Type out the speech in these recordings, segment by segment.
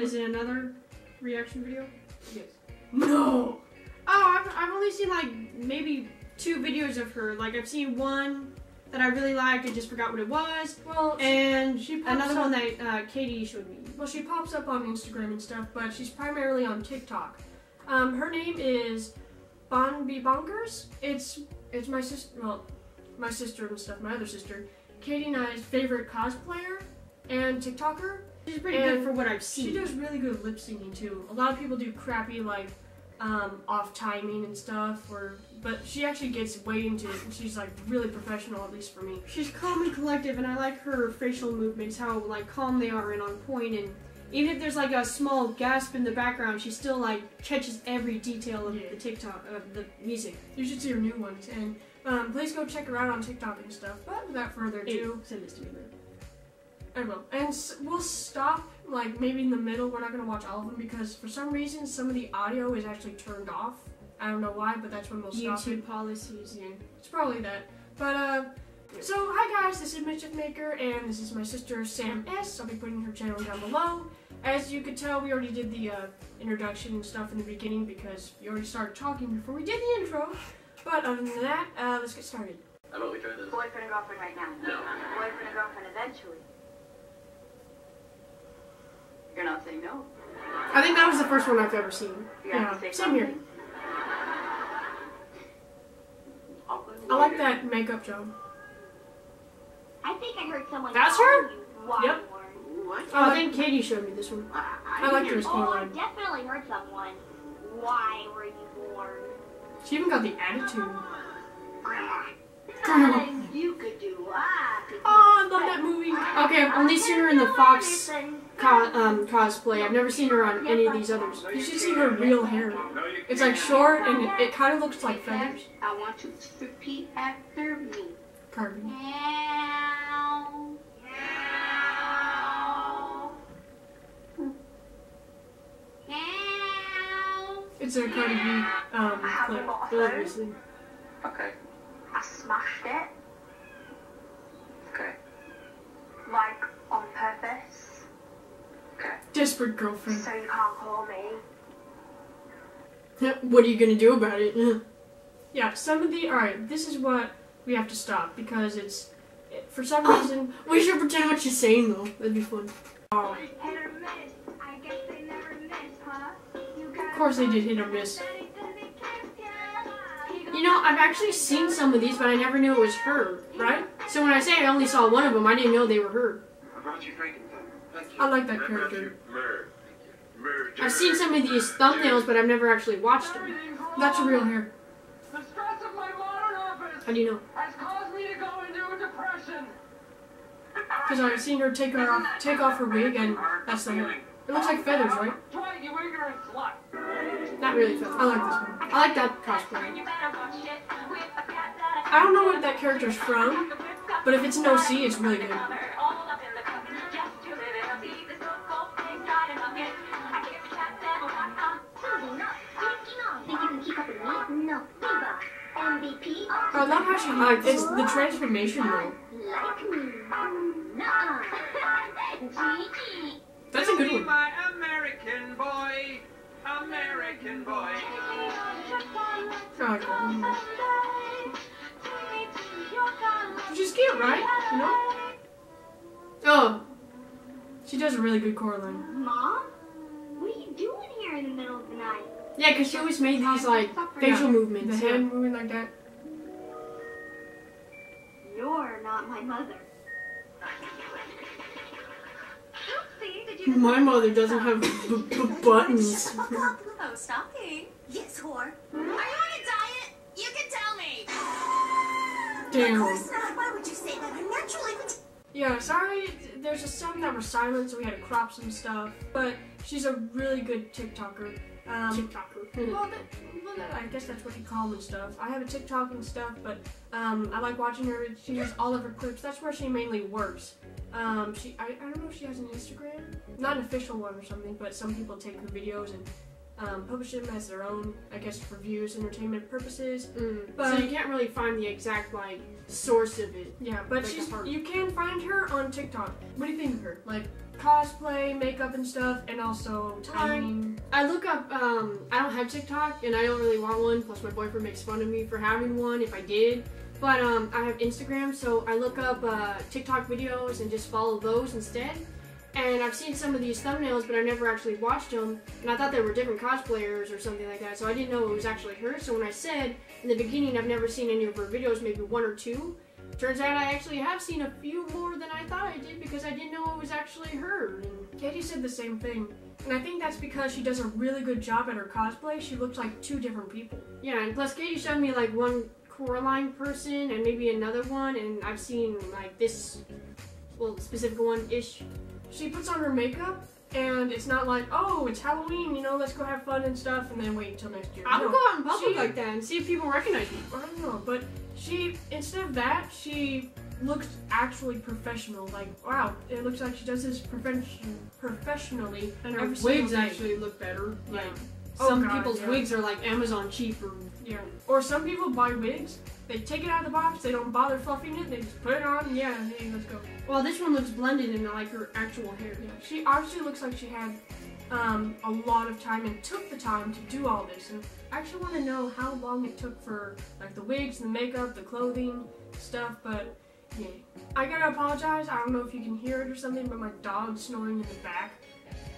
Is it another reaction video? Yes. No. Oh, I've, I've only seen like maybe two videos of her. Like I've seen one that I really liked. I just forgot what it was, Well, and She pops another up- one that uh, Katie showed me. Well, she pops up on Instagram and stuff, but she's primarily on TikTok. Um, her name is Bonbibonkers. It's it's my sister, well, my sister and stuff, my other sister, Katie and I's favorite cosplayer and TikToker. She's pretty And good for what I've seen. She does really good lip syncing too. A lot of people do crappy like um, off timing and stuff, or but she actually gets way into it, and she's like really professional, at least for me. She's calm and collective, and I like her facial movements, how like calm they are and on point. And even if there's like a small gasp in the background, she still like catches every detail of Yeah. the TikTok of the music. You should see her new ones, and um, please go check her out on TikTok and stuff. But without further Hey, ado, send this to me. Later. I will. And s- we'll stop, like, maybe in the middle. We're not going to watch all of them because for some reason some of the audio is actually turned off. I don't know why, but that's when we'll stop it. YouTube policies. Yeah, it's probably that. But, uh, so, hi guys, this is Mischief Maker, and this is my sister Sam S. I'll be putting her channel down below. As you could tell, we already did the uh, introduction and stuff in the beginning because we already started talking before we did the intro. But other than that, uh, let's get started. How about we try this? Boyfriend and girlfriend right now. No. Boyfriend and girlfriend eventually. You're not saying no. I think that was the first one I've ever seen. You Yeah, have to say same here. I like that makeup job. I think I heard someone. That's her? Yep. What? Oh, I think Katie showed me this one. I like her Oh, I definitely heard someone. Why were you born? She even got the attitude. Because you could do. I could do Oh, I love that movie. Okay, I've only seen her in the Fox co- um, cosplay. I've never seen her on any of these others. You should see her real hair. It's like short and it, it kind of looks like feathers. I want to repeat after me. Kirby. Meow. Meow. It's a Cardi B um, clip, obviously. Okay. I smashed it, Okay. like on purpose, Okay. Desperate girlfriend. so you can't call me. What are you gonna do about it? Yeah, some of the. Alright, this is what we have to stop because it's. It, for some oh, reason. we should pretend what she's saying though. That'd be fun. Oh, Hit or miss. I guess they never miss, huh? Of course they did hit or miss. You know, I've actually seen some of these, but I never knew it was her. Right? So when I say I only saw one of them, I didn't know they were her. I brought you Frankenstein. Thank you. I like that character. you Murder. Murder. I've seen some of these thumbnails, but I've never actually watched them. That's a real hair. The stress of my modern office How do you know? has caused me to go into a depression. Because I've seen her take her off, take off her wig and that's the hair. It looks like feathers, right? Dwight, you ignorant slut. Not really feathers. I like this one. I like that cosplay. I don't know what that character's from, but if it's an OC, it's really good. I love how she like it's the transformation though. Like me. Nuh-uh. That's a good one. my American boy. American boy. I like that. Cute, right? You know? Oh, she does a really good Coraline. Mom? What are you doing here in the middle of the night? Yeah, because she always made these like facial Yeah. movements. The Yeah. hand moving like that. You're not my mother. Oopsie, did you My mother doesn't have b- b- buttons. Oh, stocking. Yes, whore. Hmm? Are you on a diet? You can tell me. Damn. not. Why would you say that? I'm naturally. Yeah, sorry, there's just some that were silent, so we had to crop some stuff. But she's a really good TikToker. Um, TikToker. well, that, well that, I guess that's what you call them and stuff. I have a TikTok and stuff, but um, I like watching her. She does all of her clips. That's where she mainly works. Um, she, I, I don't know if she has an Instagram, not an official one or something, but some people take her videos and um, publish them as their own, I guess, for views, entertainment purposes. Mm. But- so you can't really find the exact like source of it. Yeah, but like she's you can find her on TikTok. What do you think of her? Like cosplay, makeup, and stuff, and also timing. I look up. Um, I don't have TikTok, and I don't really want one. Plus, my boyfriend makes fun of me for having one if I did. But um, I have Instagram, so I look up uh, TikTok videos and just follow those instead. And I've seen some of these thumbnails, but I never actually watched them. And I thought they were different cosplayers or something like that, so I didn't know it was actually her. So when I said in the beginning I've never seen any of her videos, maybe one or two, turns out I actually have seen a few more than I thought I did because I didn't know it was actually her. And Katie said the same thing, and I think that's because she does a really good job at her cosplay. She looks like two different people. Yeah, and plus Katie showed me like one Coraline person and maybe another one, and I've seen like this, well, specific one ish. She puts on her makeup, and it's not like, oh, it's Halloween, you know, let's go have fun and stuff, and then wait until next year. I would No. go out in public she- like that and see if people recognize me. I don't know, but she instead of that, she looks actually professional. Like, wow, it looks like she does this profession professionally. And her wigs actually look better. Yeah. Like Oh, some God, people's yeah. wigs are like Amazon cheap or Yeah. Or some people buy wigs, they take it out of the box, they don't bother fluffing it, they just put it on. and Yeah, hey, let's go. well, this one looks blended in like her actual hair. Yeah, she obviously looks like she had um, a lot of time and took the time to do all this. And I actually want to know how long it took for like the wigs, the makeup, the clothing stuff. But yeah, I gotta apologize. I don't know if you can hear it or something, but my dog's snoring in the back.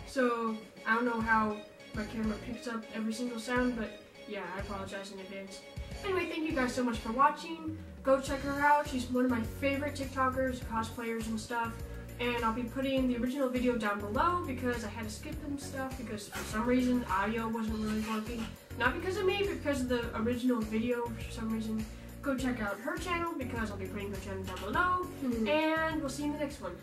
So I don't know how my camera picks up every single sound, but yeah, I apologize in advance. Anyway, thank you guys so much for watching. Go check her out. She's one of my favorite TikTokers, cosplayers, and stuff. And I'll be putting the original video down below because I had to skip and stuff because for some reason audio wasn't really working. Not because of me, but because of the original video for some reason. Go check out her channel because I'll be putting her channel down below. Hmm. And we'll see you in the next one.